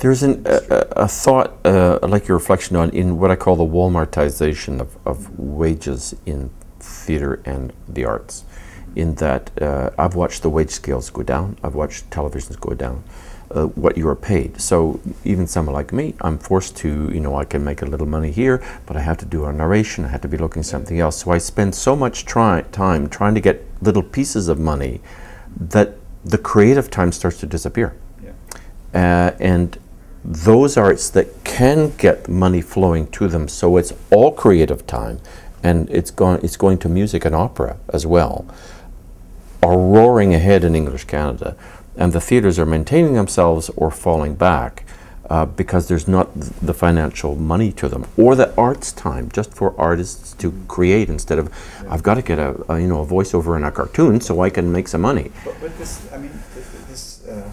There's an, a, a- thought, uh, I'd like your reflection on, in what I call the Walmartization of, of wages in theater and the arts. In that uh, I've watched the wage scales go down, I've watched televisions go down, uh, what you are paid. So even someone like me, I'm forced to, you know, I can make a little money here, but I have to do a narration, I have to be looking something else. So I spend so much try, time trying to get little pieces of money that the creative time starts to disappear. Yeah. Uh, and those arts that can get money flowing to them, so it's all creative time, and it's going it's going to music and opera as well, are roaring ahead in English Canada, and the theaters are maintaining themselves or falling back. Uh, because there's not th- the financial money to them, or the arts time just for artists to create instead of, I've got to get a, a you know a voiceover in a cartoon so I can make some money. But, but this, I mean, th- th- this, uh,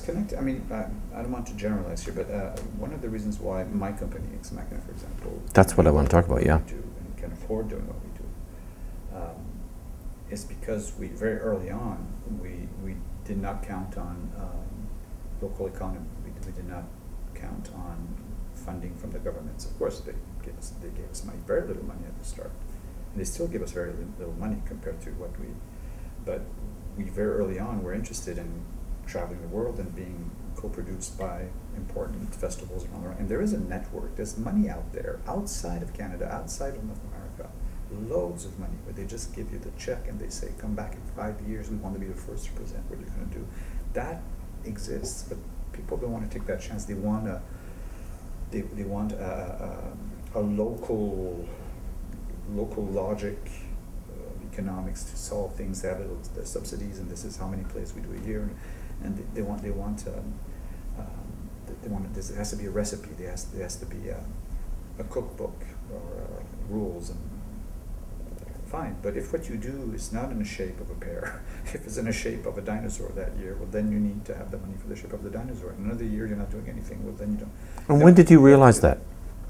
connected. I mean, I, I don't want to generalize here, but uh, one of the reasons why my company, Ex Machina, for example, That's what I want to talk about. Yeah. do and can afford doing what we do, um, is because we very early on we we did not count on um, local economy. We, we did not count on funding from the governments. Of course, they gave us they gave us money, very little money at the start, and they still give us very little money compared to what we. But we very early on were interested in traveling the world and being co-produced by important festivals around the world. And there is a network. There's money out there outside of Canada, outside of North America, loads of money where they just give you the check and they say, "Come back in five years. We want to be the first to present what you're going to do." That exists, but people don't want to take that chance. They want to. They, they want a, a, a local local logic, uh, economics to solve things. They have the subsidies, and this is how many plays we do a year, and, and they, they want they want um, um, they, want this has to be a recipe. There has there has to be a, a cookbook or uh, rules and. Fine, but if what you do is not in the shape of a pear, if it's in the shape of a dinosaur that year, well, then you need to have the money for the shape of the dinosaur. Another year you're not doing anything, well, then you don't. And when did you realize that?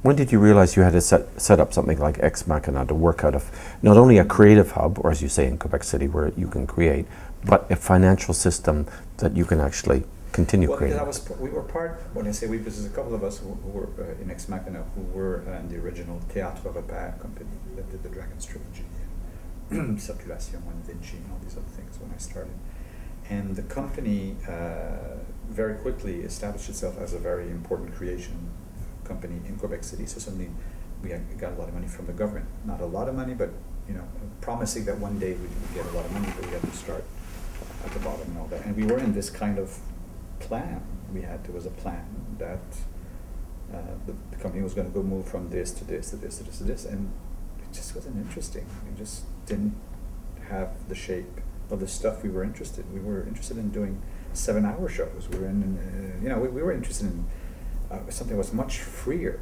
When did you realize you had to set, set up something like Ex Machina to work out of not only a creative hub, or as you say in Quebec City, where you can create, but a financial system that you can actually continue Well, creating? that was, we were part, when I say we, this is a couple of us who, who were uh, in Ex Machina, who were uh, in the original Théâtre Repère company that did the Dragon's Trilogy, and Circulation and Vinci and all these other things when I started. And the company uh, very quickly established itself as a very important creation company in Quebec City. So suddenly we got a lot of money from the government. Not a lot of money, but you know, promising that one day we'd get a lot of money, but we had to start at the bottom and all that. And we were in this kind of plan. We had there was a plan that uh, the, the company was going to go move from this to this to this to this to this, and it just wasn't interesting. It just didn't have the shape of the stuff we were interested. in. We were interested in doing seven-hour shows. We were in, uh, you know, we, we were interested in uh, something that was much freer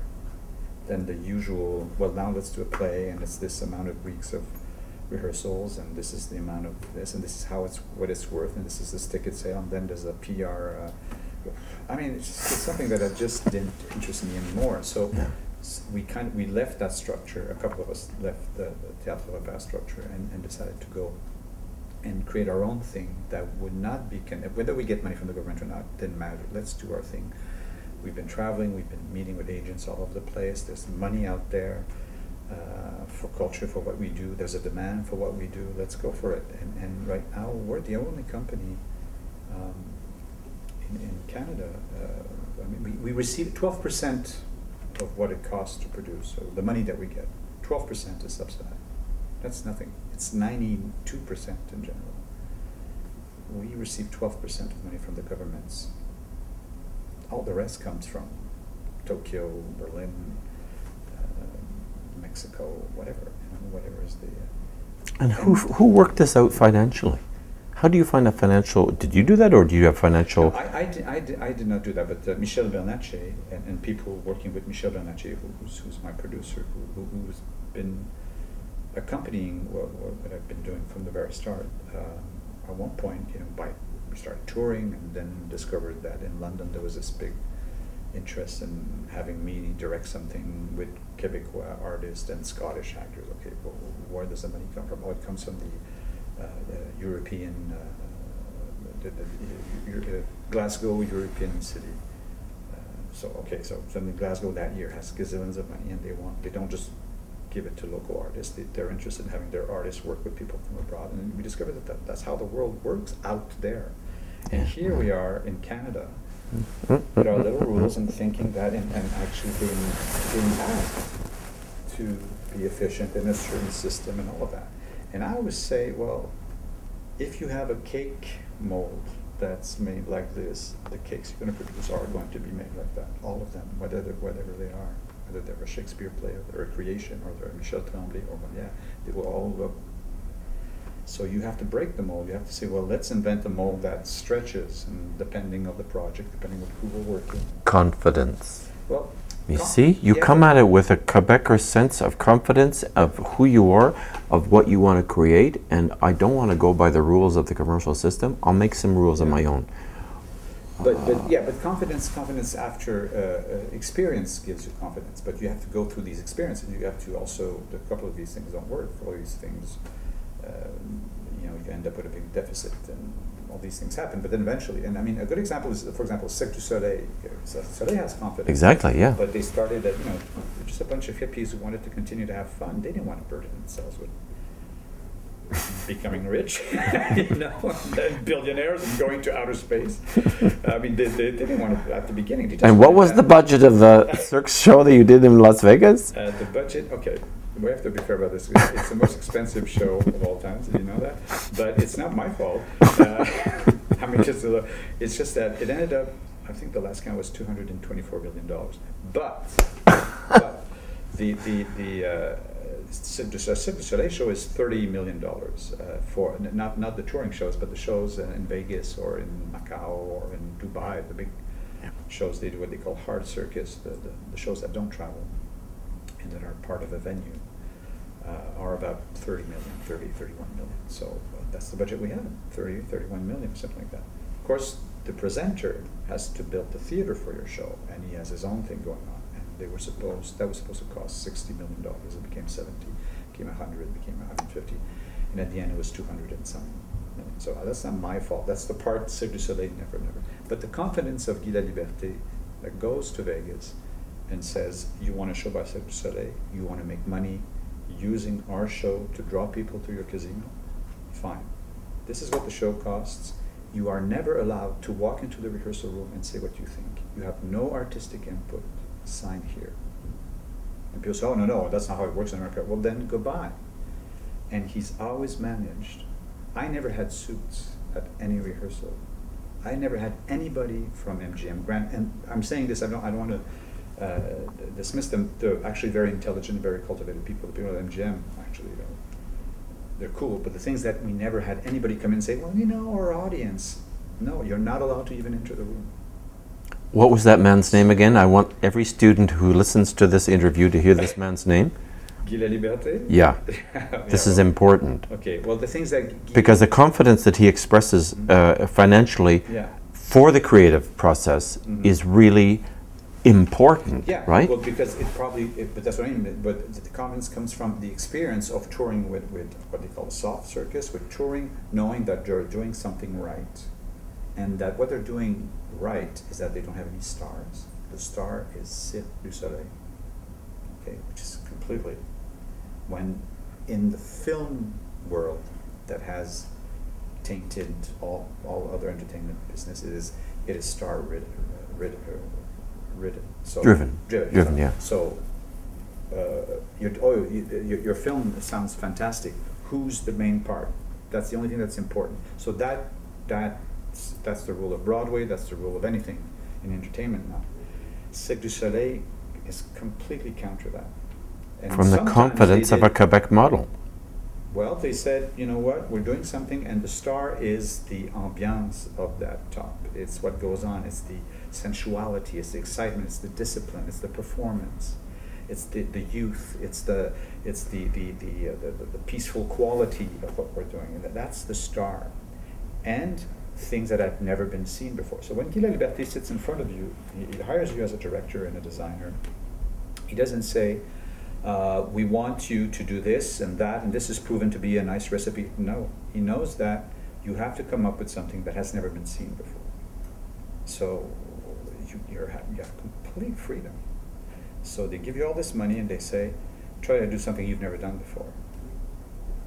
than the usual. Well, now let's do a play, and it's this amount of weeks of rehearsals, and this is the amount of this, and this is how it's what it's worth, and this is this ticket sale, and then there's a PR. Uh, I mean, it's, it's something that I just didn't interest me anymore. So Yeah. we kind of we left that structure. A couple of us left the, the Repère structure and, and decided to go and create our own thing that would not be con- whether we get money from the government or not didn't matter. Let's do our thing. We've been traveling. We've been meeting with agents all over the place. There's money out there uh, for culture for what we do. There's a demand for what we do. Let's go for it. And, and right now we're the only company um, in, in Canada. Uh, I mean, we, we receive twelve percent of what it costs to produce. So the money that we get, twelve percent is subsidized. That's nothing. It's ninety-two percent in general. We receive twelve percent of money from the governments. All the rest comes from Tokyo, Berlin, Mexico, whatever. You know, whatever is the. Uh, and who, who worked this out financially? How do you find a financial? Did you do that, or do you have financial? No, I, I, did, I, did, I did not do that, but uh, Michel Bernatchez and, and people working with Michel Bernatchez, who, who's, who's my producer, who, who, who's been accompanying what, what, I've been doing from the very start. Uh, at one point, you know, by we started touring and then discovered that in London there was this big interest in having me direct something with Quebecois artists and Scottish actors. Okay, well, where does the money come from? Oh, it comes from the, uh, the European, uh, the, the, uh, Glasgow European City so, okay, so suddenly Glasgow that year has gazillions of money and they want, they don't just give it to local artists. They, they're interested in having their artists work with people from abroad. And we discovered that, that that's how the world works out there. And here we are in Canada Our mm, little rules and thinking that and, and actually being, being asked to be efficient in a certain system and all of that. And I always say, well, if you have a cake mold that's made like this, the cakes you're going to produce are going to be made like that, all of them, whether whatever they are, whether they're a Shakespeare play or they're a creation or they're a Michel Tremblay or what, yeah, they will all look. So you have to break the mold. You have to say, well, let's invent a mold that stretches, and depending on the project, depending on who we're working. Confidence. Well, You com- see, you yeah, come at it with a Quebecer sense of confidence of who you are, of what you want to create, and I don't want to go by the rules of the commercial system. I'll make some rules of my own. But, but yeah, but confidence, confidence after uh, uh, experience gives you confidence. But you have to go through these experiences. You have to also. A couple of these things don't work. All these things, you know, you end up with a big deficit, and all these things happen. But then eventually, and I mean, a good example is, for example, Cirque du Soleil. Soleil has confidence. Exactly, yeah. But they started at you know just a bunch of hippies who wanted to continue to have fun. They didn't want to burden themselves with becoming rich, you know, and billionaires and going to outer space. I mean, they, they, they didn't want to at the beginning. And what was to the budget of the Cirque show that you did in Las Vegas? Uh, the budget, okay, we have to be fair about this. It's, it's the most expensive show of all time. Did you know that? But it's not my fault. Uh, I mean, just a, little- it's just that it ended up. I think the last count was two hundred and twenty-four billion dollars. But, but the the the uh, Cirque du Soleil show is thirty million dollars uh, for not not the touring shows, but the shows in Vegas or in Macau or in Dubai, the big shows they do what they call hard circus, the, the, the shows that don't travel and that are part of a venue uh, are about 30 million, 30, 31 million. So uh, that's the budget we have, 30, 31 million, something like that. Of course, the presenter has to build the theater for your show, and he has his own thing going on. And they were supposed that was supposed to cost 60 million dollars. It became 70, became 100, became 150, and at the end it was 200 and something. million. So uh, that's not my fault. That's the part Cirque du Soleil never, never. But the confidence of Guy Laliberté that goes to Vegas and says, you want to show by Cirque du Soleil, you want to make money using our show to draw people to your casino, fine. This is what the show costs. You are never allowed to walk into the rehearsal room and say what you think. You have no artistic input. Sign here. And people say, oh, no, no, that's not how it works in America. Well, then goodbye. And he's always managed. I never had suits at any rehearsal. I never had anybody from MGM Grand, and I'm saying this. I don't. I don't want to uh, dismiss them. They're actually very intelligent, very cultivated people. The people at MGM actually, uh, they're cool. But the things that we never had anybody come in and say, well, you know, our audience. No, you're not allowed to even enter the room. What was that man's name again? I want every student who listens to this interview to hear this man's name. Guy Laliberté. Yeah. This Yeah, is important Okay. Well, the things that Guy- because the confidence that he expresses uh, financially yeah. for the creative process Mhm. is really important, Yeah, right? Well, because it probably, it, but that's what I mean. But the confidence comes from the experience of touring with, with what they call a soft circus, with touring, knowing that they're doing something right, and that what they're doing right is that they don't have any stars. The star is Cirque du Soleil, okay, which is completely when in the film world that has tainted all all other entertainment business, it is it is star ridden, ridden, ridden. So Driven. driven, Driven, so- yeah. So, uh, your, oh, you, your, your film sounds fantastic. Who's the main part? That's the only thing that's important. So that that's that's the rule of Broadway. That's the rule of anything in entertainment now. Cirque du Soleil is completely counter that. And From the confidence of a Quebec model. Well, they said, you know what, we're doing something, and the star is the ambiance of that top. It's what goes on. It's the sensuality. It's the excitement. It's the discipline. It's the performance. It's the, the youth. It's the it's the the the, uh, the, the, peaceful quality of what we're doing. And that's the star, and things that have never been seen before. So when Guy Laliberté sits in front of you, he, he hires you as a director and a designer. He doesn't say, uh, we want you to do this and that, and this is proven to be a nice recipe. No, he knows that you have to come up with something that has never been seen before. So you, you have complete freedom. So they give you all this money and they say, try to do something you've never done before.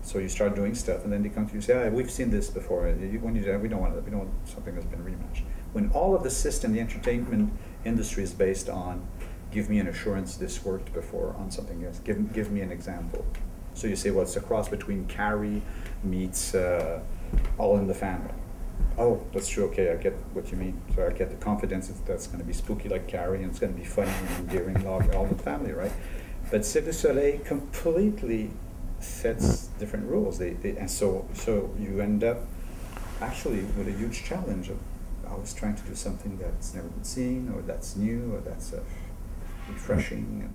So you start doing stuff, and then they come to you and say, ah, "We've seen this before. When you we don't want it. We don't want something that's been rematched." When all of the system, the entertainment industry is based on, "Give me an assurance this worked before on something else. Give give me an example." So you say, "Well, it's a cross between Carrie meets uh, All in the Family." Oh, that's true. Okay, I get what you mean. So I get the confidence that that's going to be spooky like Carrie, and it's going to be funny and endearing like All in the Family, right? But Cirque du Soleil completely sets different rules. They, they, and so, so you end up actually with a huge challenge of always trying to do something that's never been seen, or that's new, or that's uh, refreshing.